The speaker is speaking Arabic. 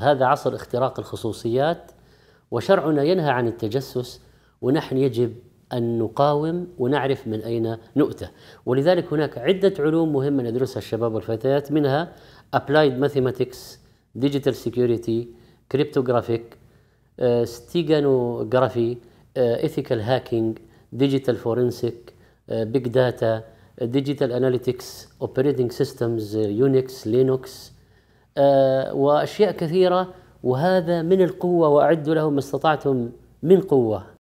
هذا عصر اختراق الخصوصيات وشرعنا ينهى عن التجسس ونحن يجب أن نقاوم ونعرف من أين نؤتى ولذلك هناك عدة علوم مهمة ندرسها الشباب والفتيات منها Applied Mathematics Digital Security Cryptographic ستيغانوغرافي Ethical Hacking Digital Forensic Big Data Digital Analytics Operating Systems Unix Linux وأشياء كثيرة وهذا من القوة وأعدوا لهم ما استطعتم من قوة.